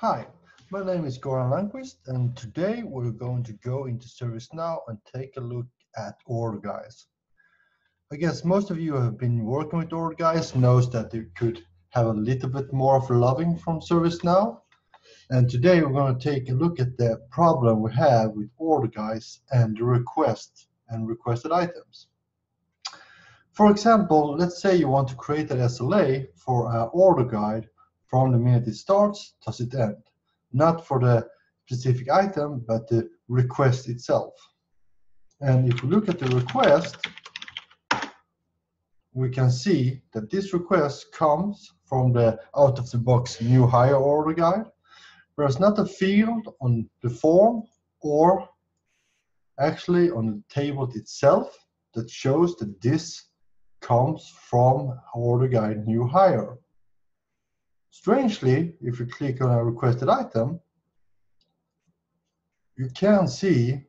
Hi, my name is Göran Lundqvist, and today we're going to go into ServiceNow and take a look at order guides. I guess most of you who have been working with order guides knows that you could have a little bit more of loving from ServiceNow. And today we're going to take a look at the problem we have with order guides and the request and requested items. For example, let's say you want to create an SLA for an order guide from the minute it starts does it end. Not for the specific item, but the request itself. And if we look at the request, we can see that this request comes from the out-of-the-box new hire order guide. There's not a field on the form or actually on the table itself that shows that this comes from order guide new hire. Strangely, if you click on a requested item, you can see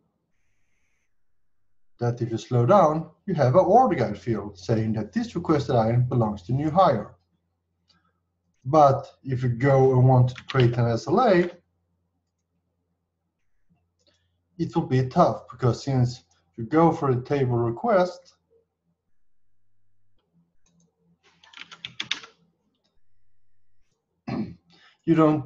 that if you slow down, you have an order guide field saying that this requested item belongs to new hire. But if you go and want to create an SLA, it will be tough because since you go for a table request, you don't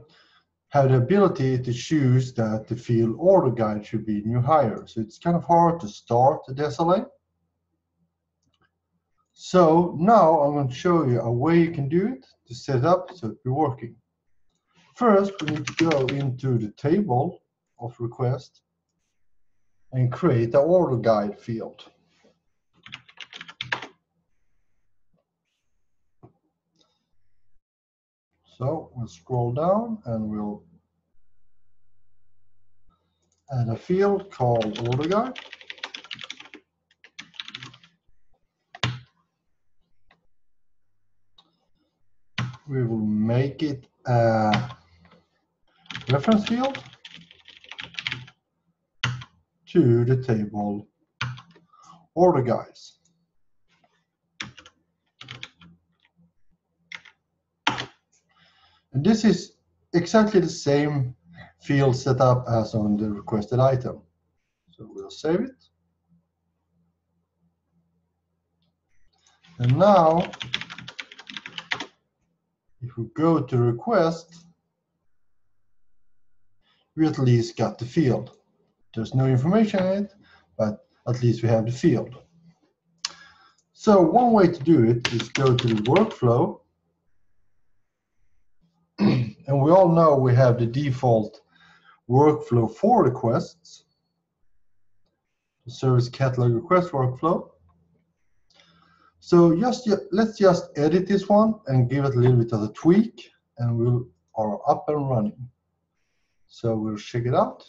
have the ability to choose that the field order guide should be new hire. So it's kind of hard to start the SLA. So now I'm going to show you a way you can do it to set up so it be working. First, we need to go into the table of request and create the order guide field. So we'll scroll down and we'll add a field called order guide. We will make it a reference field to the table order guides. This is exactly the same field setup as on the requested item. So we'll save it. And now, if we go to request, we at least got the field. There's no information in it, but at least we have the field. So one way to do it is go to the workflow and we all know we have the default workflow for requests, the service catalog request workflow. So just let's just edit this one and give it a little bit of a tweak, and we will are up and running. So we'll check it out.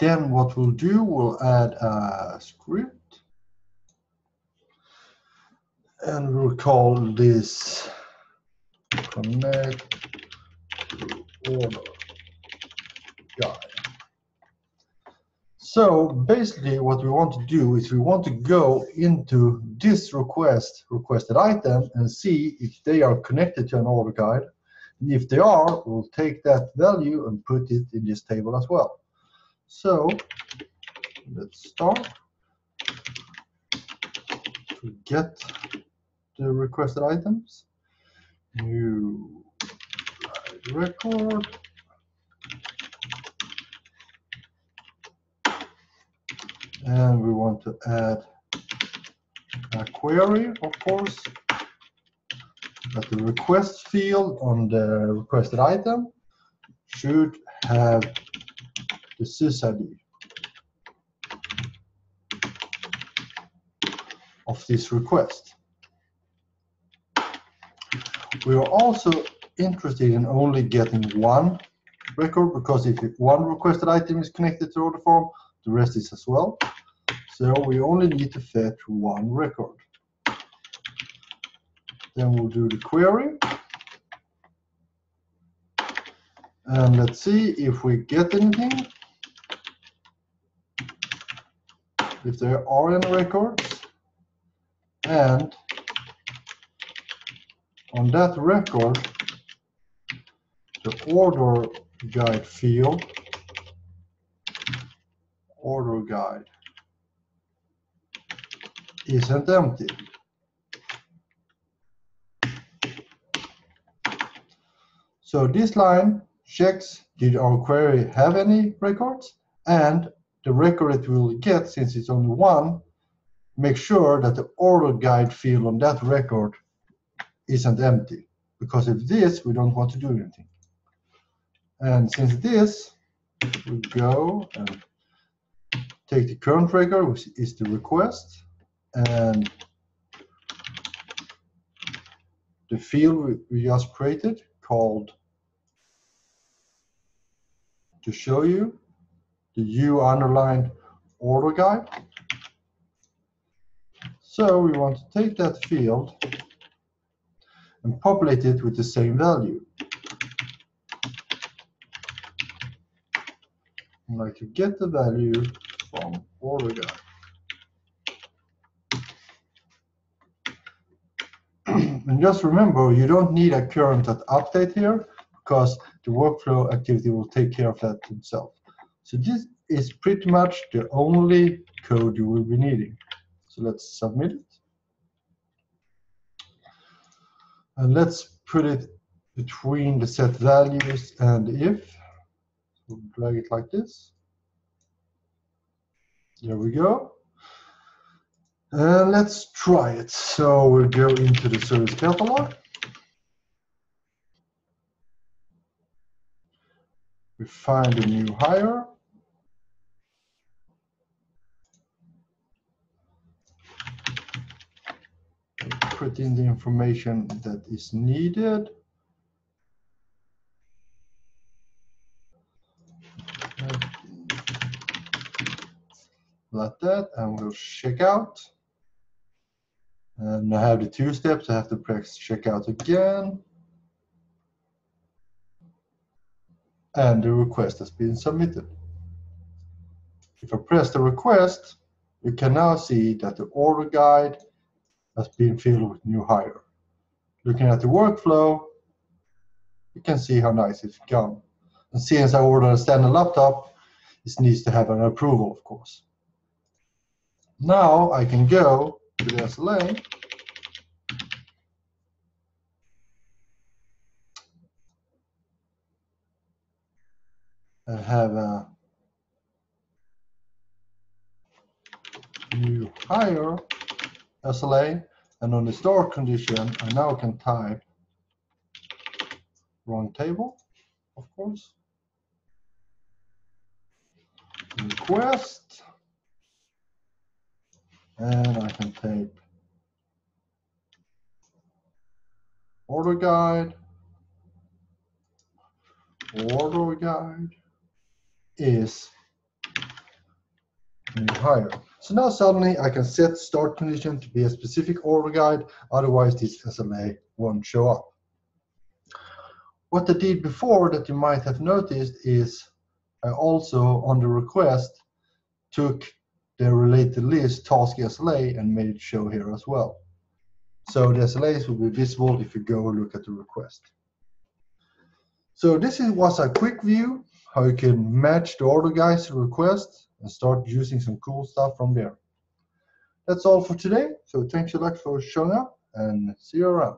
Then what we'll do, we'll add a script. And we'll call this connect order guide. So basically what we want to do is we want to go into this request, requested item, and see if they are connected to an order guide. And if they are, we'll take that value and put it in this table as well. So let's start to get the requested items. New record. And we want to add a query, of course, that the request field on the requested item should have the sysid of this request. We are also interested in only getting one record because if one requested item is connected to order form, the rest is as well. So we only need to fetch one record. Then we'll do the query. And let's see if we get anything. If there are any records, and on that record, the order guide field, order guide, isn't empty. So this line checks did our query have any records and the record it will get since it's only one make sure that the order guide field on that record isn't empty. Because if this we don't want to do anything. And since this, we go and take the current record which is the request and the field we just created called to show you the U underlined order guide. So we want to take that field and populate it with the same value. I'd like to get the value from order guide. and just remember, you don't need a current update here because the workflow activity will take care of that itself. So this is pretty much the only code you will be needing. So let's submit it. And let's put it between the set values and if. So drag it like this. There we go. And let's try it. So we'll go into the service catalog. We find a new hire. Put in the information that is needed. Like that, and we'll check out. And I have the two steps. I have to press checkout again. and the request has been submitted. If I press the request, we can now see that the order guide has been filled with new hire. Looking at the workflow, you can see how nice it's gone. And since I ordered a standard laptop, it needs to have an approval, of course. Now I can go to the SLA and have a new hire SLA and on the store condition I now can type wrong table of course. Request. And I can type order guide. Order guide is higher. So now suddenly I can set start condition to be a specific order guide, otherwise this SLA won't show up. What I did before that you might have noticed is I also on the request took the related list task SLA and made it show here as well. So the SLAs will be visible if you go and look at the request. So this was a quick view how you can match the order guide's request and start using some cool stuff from there. That's all for today. So thanks a lot for showing up and see you around.